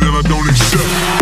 then I don't accept.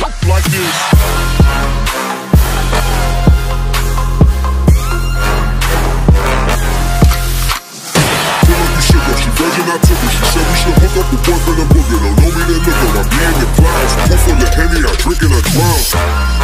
Like- this. Go. She said we should hook up boyfriend and booger. Don't know me, then look her. I be in the clouds. Pull full of Henny, I drink and I drown.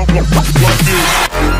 Roll a little something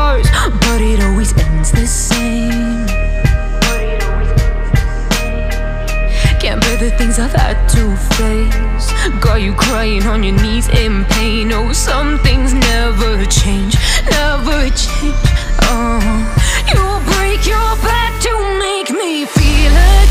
you crying on your knees in pain. Oh, some things never change, never change. Oh, you break your back to make me feel again.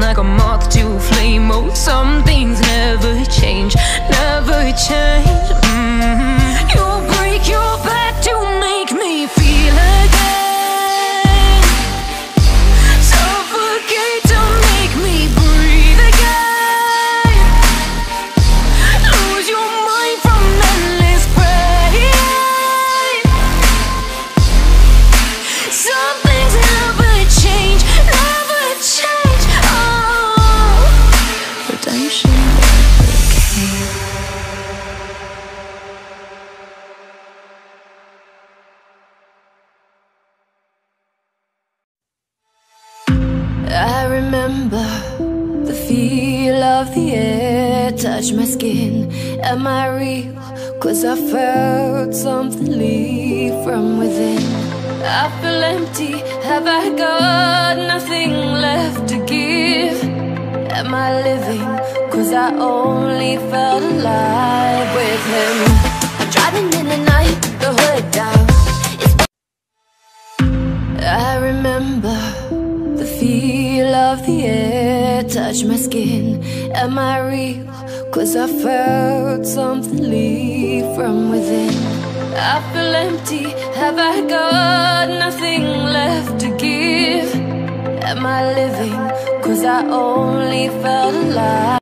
like a moth to a flame. Oh, some things never change, touch my skin. Am I real? Cause I felt something leave from within. I feel empty. Have I got nothing left to give? Am I living? Cause I only felt alive with him I'm driving in the night, the hood down I remember the feel of the air touch my skin Am I real? Cause I felt something leave from within I feel empty, have I got nothing left to give? Am I living? Cause I only felt alive